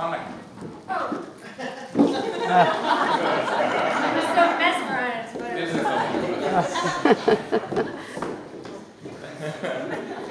oh I'm so mesmerized. This